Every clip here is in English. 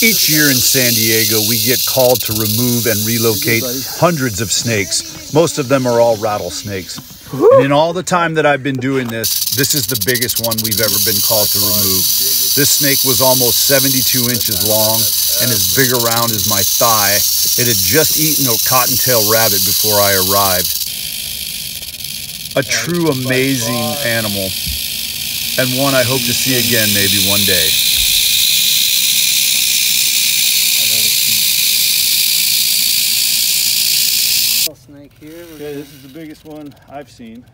Each year in San Diego, we get called to remove and relocate hundreds of snakes. Most of them are all rattlesnakes. And in all the time that I've been doing this, this is the biggest one we've ever been called to remove. This snake was almost 72 inches long and as big around as my thigh. It had just eaten a cottontail rabbit before I arrived. A true amazing animal and one I hope to see again maybe one day. Snake here. We're Okay, this is the biggest one I've seen.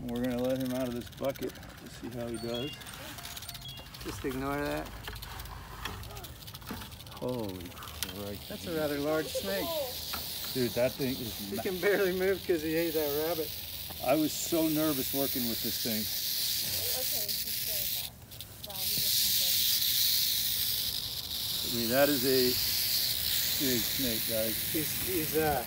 We're gonna let him out of this bucket to see how he does. Just ignore that. Holy Christ. That's a rather large snake. Dude, that thing He is. Ma- can barely move because he ate that rabbit. I was so nervous working with this thing. Okay, he's good at that. Wow, he I mean, that is a big snake, guys. He's, he's uh,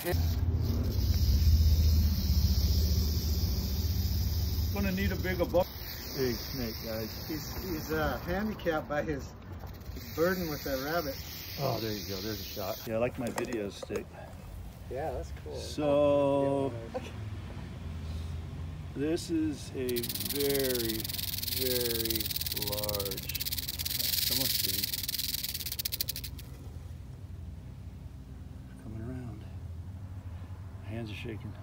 Gonna need a bigger bucket. Big snake, guys. he's, he's uh, handicapped by his, his burden with that rabbit. Oh, there you go. There's a shot. Yeah, I like my video stick. Yeah, that's cool. So, this is a very, very large. Almost big. Coming around. Hands are shaking.